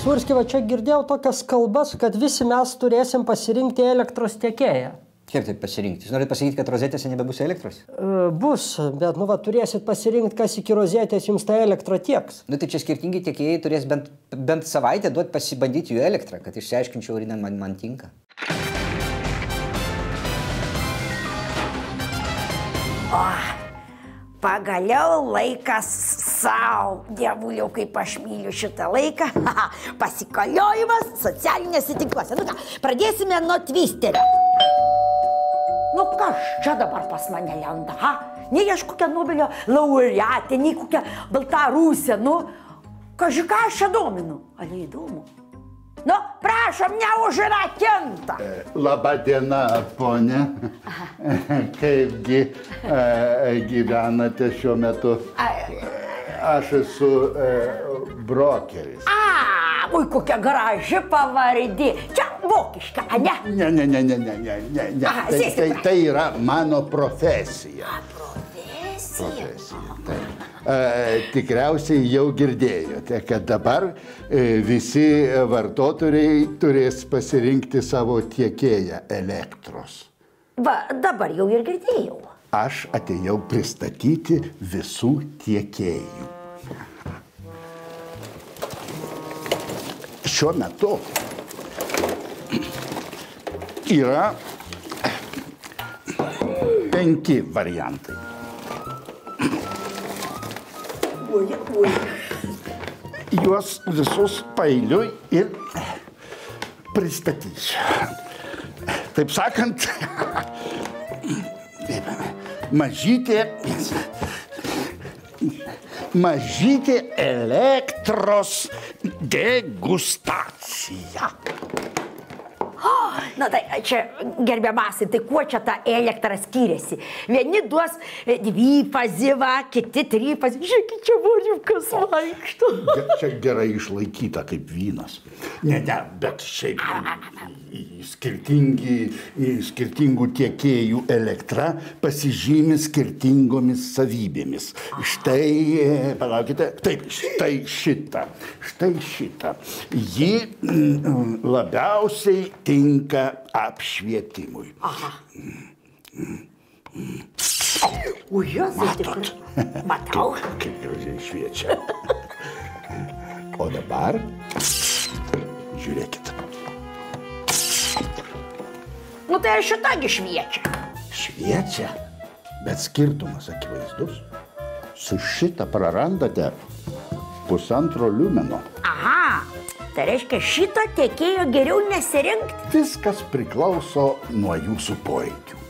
Surski, va čia girdėjau tokias kalbas, kad visi mes turėsim pasirinkti elektros tiekėją. Kaip tai pasirinkti? Jūs norite pasakyti, kad rozetėse nebebus elektros? E, Bus, bet nu va turėsit pasirinkti, kas iki rozetės jums tą elektrą tieks. Nu tai čia skirtingi tiekėjai turės bent, bent savaitę duoti pasibandyti jų elektrą, kad išsiaiškinčiau, ar jinai man, man tinka. Pagaliau laikas savo. Dievuliau, kaip aš myliu šitą laiką. Pasikaliojimas socialinėse tinkluose. Nu ką, pradėsime nuo twisterio. Nu kas čia dabar pas mane lenda, ha? Nei aš kokią Nobelio laureatę, nei kokią Baltarusę, nu. Kažkai ką aš čia dominu. Ale įdomu. Nu, prašom, neužrakinta. Labą dieną, ponė. Kaipgi e, gyvenate šiuo metu? Aš esu e, brokeris. A, ui, kokia graži pavardė. Čia vokiška, a ne? Ne, ne, ne, ne, ne, ne, ne, ne. Aha, Tai, tai, tai yra mano profesija. Profesija. Profesija. Taip. E, tikriausiai jau girdėjote, kad dabar e, visi vartotojai turės pasirinkti savo tiekėją elektros. Va, dabar jau ir girdėjau. Aš atėjau pristatyti visų tiekėjų. Šiuo metu yra penki variantai. Juos visus pailiui ir pristatysiu. Taip sakant, mažytė, mažytė elektros degustacija. Na tai čia, gerbiamasi, tai kuo čia ta elektra skiriasi? Vieni duos dvifazį, va, kiti trifazį. Žiūrėkit, čia voriukas vaikšto. Čia gerai išlaikyta kaip vynas. Ne, ne, bet šiaip skirtingi, skirtingų tiekėjų elektra pasižymi skirtingomis savybėmis. Štai, palaukite, taip, štai šita, štai šita. Ji mm, labiausiai tinka apšvietimui. Užjos, Matot? Matau. Kaip gražiai šviečia. O dabar žiūrėkit. Nu tai ir šitagi šviečia. Šviečia, bet skirtumas akivaizdus. Su šitą prarandate pusantro liumeno. Aha, tai reiškia šito tiekėjo geriau nesirinkti. Viskas priklauso nuo jūsų poreikių.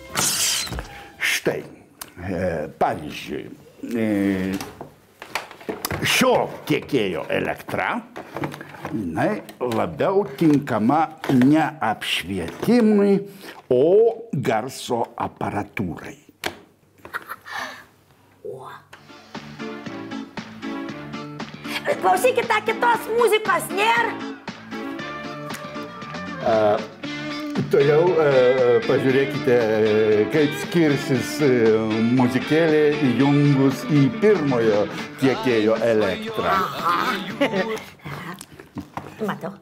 Štai, e, pavyzdžiui, e, šio tiekėjo elektra, jinai labiau tinkama ne apšvietimui, o garso aparatūrai. Klausykit, tą kitos muzikos nėra. Toliau e, pažiūrėkite, kaip skirsis e, muzikėlė įjungus į pirmojo tiekėjo elektrą. Matau.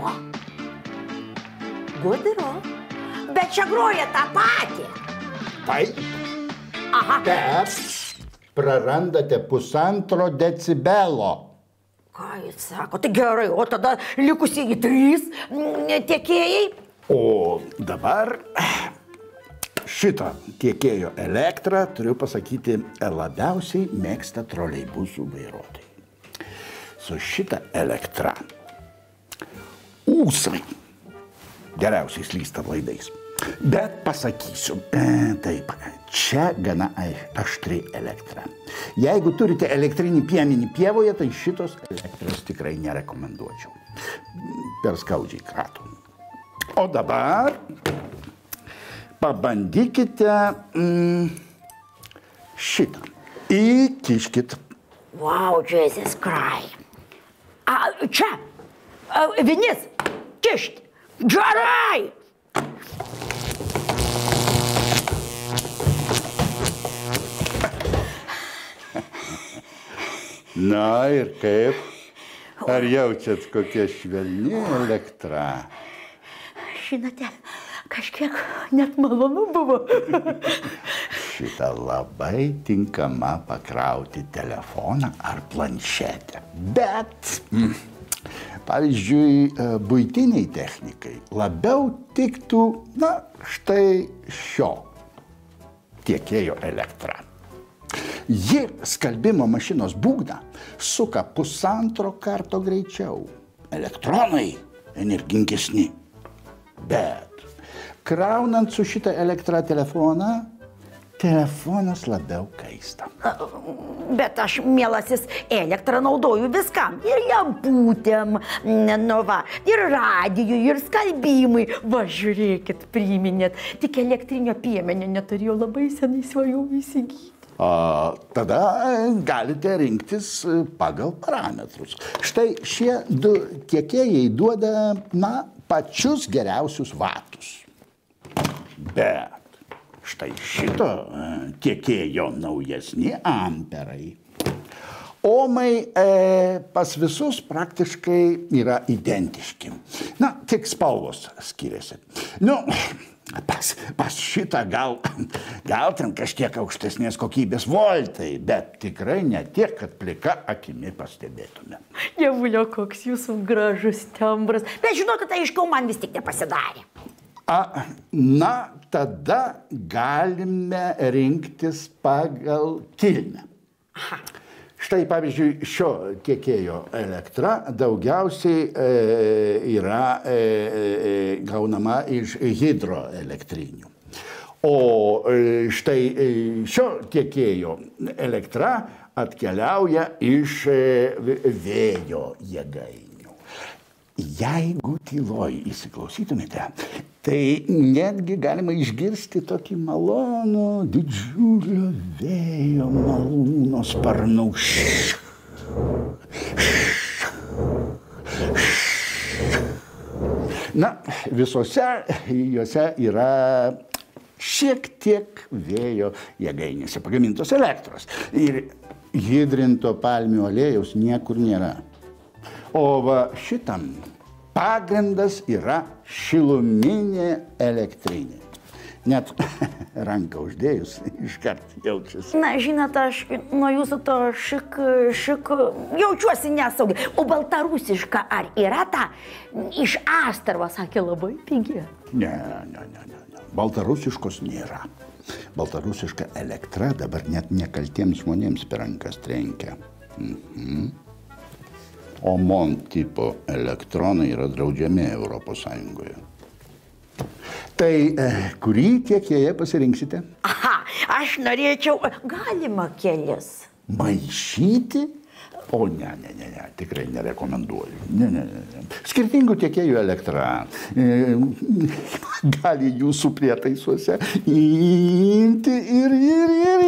O. Gudru. Bet čia groja tą patį. Taip, Aha. bet prarandate pusantro decibelo. Ką jis sako? Tai gerai, o tada likusieji trys tiekėjai. O dabar šitą tiekėjo elektrą, turiu pasakyti, labiausiai mėgsta troleibusų vairuotojai. Su šitą elektrą ūsai geriausiai slysta laidais. Bet pasakysiu, e, taip, čia gana aštri elektra. Jeigu turite elektrinį piemenį pievoje, tai šitos elektros tikrai nerekomenduočiau. Per skaudžiai krato. O dabar pabandykite mm, šitą. Įkiškit. Wow, Jesus Christ. A, čia. A, vinis. Kišti. Gerai. Na ir kaip? Ar jaučiat kokia švelni elektra? Žinote, kažkiek net malonu buvo. Šitą labai tinkama pakrauti telefoną ar planšetę. Bet, mm, pavyzdžiui, e, būtiniai technikai labiau tiktų, na, štai šio tiekėjo elektra. Ji skalbimo mašinos būgną suka pusantro karto greičiau. Elektronai energingesni. Bet kraunant su šitą elektrą telefoną, telefonas labiau kaista. Bet aš, mielasis, elektrą naudoju viskam. Ir lemputėm, n- nu va, ir radijui, ir skalbimui. Va, žiūrėkit, priminėt. Tik elektrinio piemenio neturėjau labai senai svajau įsigyti. A, tada galite rinktis e, pagal parametrus. Štai šie du tiekėjai duoda, na, pačius geriausius vatus. Bet štai šito e, tiekėjo naujesni amperai. Omai e, pas visus praktiškai yra identiški. Na, tik spalvos skiriasi. Nu, pas, pas šitą gal, gal ten kažkiek aukštesnės kokybės voltai, bet tikrai ne tiek, kad plika akimi pastebėtume. Dievulio, koks jūsų gražus tembras. Bet žinokit, aiškiau man vis tik nepasidarė. A, na, tada galime rinktis pagal kilmę. Štai pavyzdžiui, šio tiekėjo elektra daugiausiai e, yra e, e, gaunama iš hidroelektrinių. O e, štai e, šio tiekėjo elektra atkeliauja iš e, vėjo jėgainių. Jeigu tyloj įsiklausytumėte, tai netgi galima išgirsti tokį malonų didžiulio vėjo malūno sparnų. Na, visose juose yra šiek tiek vėjo jėgainėse pagamintos elektros. Ir hidrinto palmių aliejaus niekur nėra. O va šitam pagrindas yra šiluminė elektrinė. Net ranką uždėjus iškart jaučiasi. Na, žinot, aš nuo jūsų to šik, šik, jaučiuosi nesaugiai. O baltarusiška ar yra ta iš Astravo, sakė, labai pigi. Ne, ne, ne, ne, ne. Baltarusiškos nėra. Baltarusiška elektra dabar net nekaltiems žmonėms per rankas trenkia. Mhm. O MON tipo elektronai yra draudžiami Sąjungoje. Tai e, kurį tiekėją pasirinksite? Aha, aš norėčiau, galima kelis. Maišyti? O ne, ne, ne, ne, tikrai nerekomenduoju. Ne, ne, ne. Skirtingų tiekėjų elektra e, gali jūsų prietaisuose įimti ir, ir, ir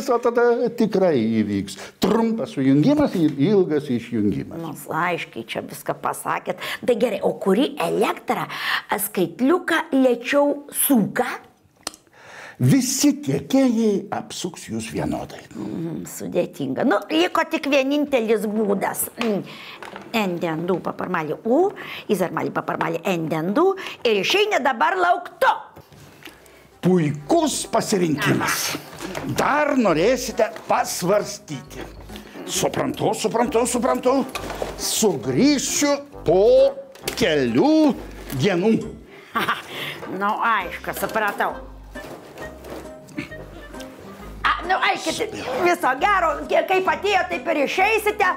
jungtis, o tada tikrai įvyks trumpas sujungimas ir ilgas išjungimas. Nu, aiškiai, čia viską pasakėt. Tai gerai, o kuri elektra skaitliuką lėčiau suka? Visi tiekėjai apsuks jūs vienodai. Mm, sudėtinga. Nu, liko tik vienintelis būdas. Endendu paparmali U, izarmali paparmali endendu ir išeina dabar laukto. Puikus pasirinkimas. Dar norėsite pasvarstyti. Suprantu, suprantu, suprantu. Sugrįšiu po kelių dienų. Nu, aišku, supratau. A, nu, eikit, viso gero, kaip atėjo, taip ir išeisite.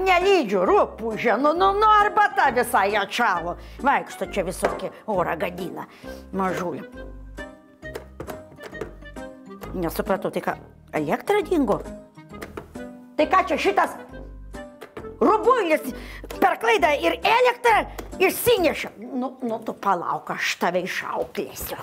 Nelydžiu, rūpužė, nu, nu, nu, arba ta visai atšalo. Vaikšto čia visokie orą gadina. Mažulį. Nesupratau, tai ką, elektra dingo? Tai ką čia šitas rubuilis per klaidą ir elektrą išsinešė? Nu, nu, tu palauk, aš tave išauklėsiu.